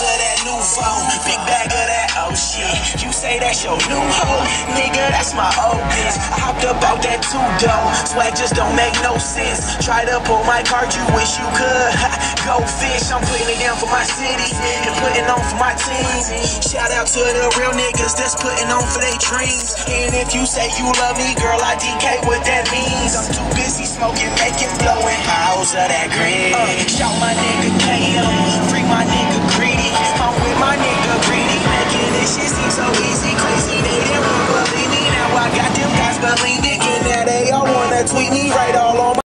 of that new phone, big bag of that oh shit. You say that's your new hoe, nigga, that's my old bitch. I hopped up out that two dough, swag just don't make no sense. Tried to pull my card, you wish you could. Go fish, I'm putting it down for my city and putting on for my team. Shout out to the real niggas that's putting on for their dreams. And if you say you love me, girl, I DK what that means. I'm too busy smoking, making, blowing house of that green. Uh, shout my nigga constantly